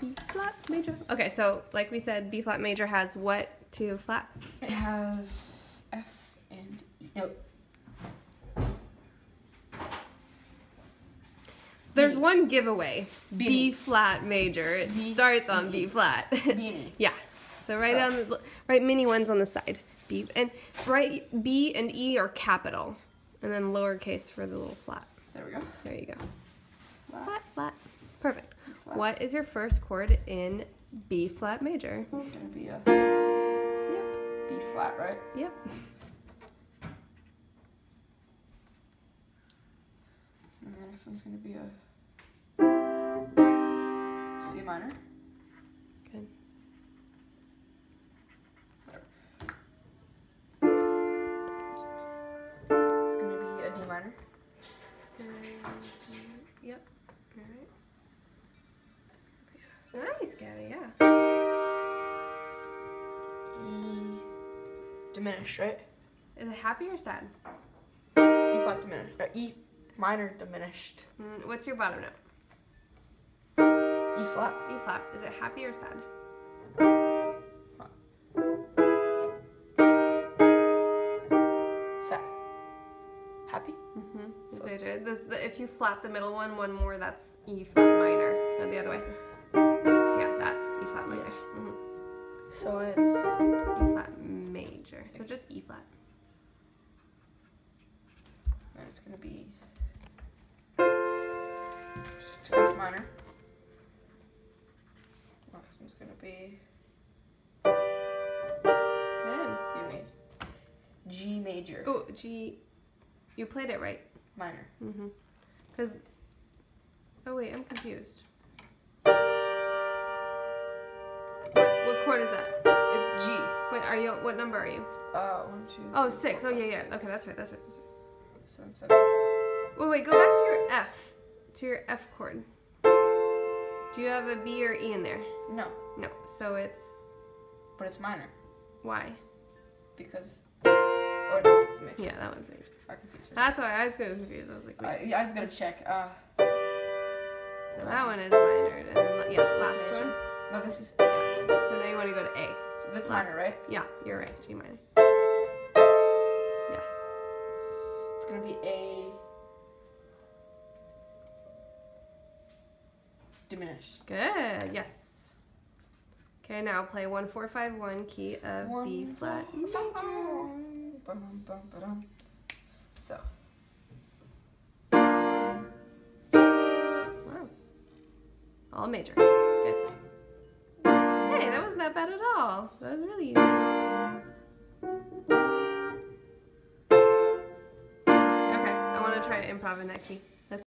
B flat major. Okay, so like we said, B flat major has what two flats? It has F and E. No, There's one giveaway. B. B flat major. It B starts on B E. flat. B yeah. So write So- on the mini ones on the side. B and write B and E are capital, and then lowercase for the little flat. There we go. There you go. Flat. Flat, flat. Perfect. What is your first chord in B flat major? It's gonna be a Yep. B flat, right? Yep. And the next one's gonna be a C minor. Good. It's gonna be a D minor. Yep. All right. Nice, Gabby. Yeah. E diminished, right? Is it happy or sad? E flat diminished. Or E minor diminished. Mm, what's your bottom note? E flat. E flat. Is it happy or sad? Sad. Happy? Mm-hmm. So So the, the, if you flat the middle one, one more, that's E flat minor. No, the other way. Major. So just E flat. and it's gonna be just F minor. Next one's gonna be Good. B major. G major. Oh, G. You played it right. Minor. Mm-hmm. Cause. Oh wait, I'm confused. What chord is that? It's G. Wait, are you? What number are you? Uh, one, two. Oh, three, six. four, Oh yeah, yeah. six, Okay, that's right. That's right. That's right. seven, seven. Wait, wait. Go back to your F. To your F chord. Do you have a B or E in there? No, No. So it's but it's minor Y. because. Or no, it's major. Yeah, that one's major. I confused That's why I was getting confused. I was like, second. I, yeah, I was gonna check. Uh, So that one is minor, and then yeah, last one. no, this is. So now you want to go to A. That's Last. minor, right? Yeah, you're right. G minor. Yes. It's gonna be A. Diminished. Good. Yes. Okay, now play one four five one key of B flat major. five. Bum, bum, ba-dum. So. Wow. All major. Good. Hey, that wasn't that bad at all. That was really easy. Okay, I want to try to improv in that key.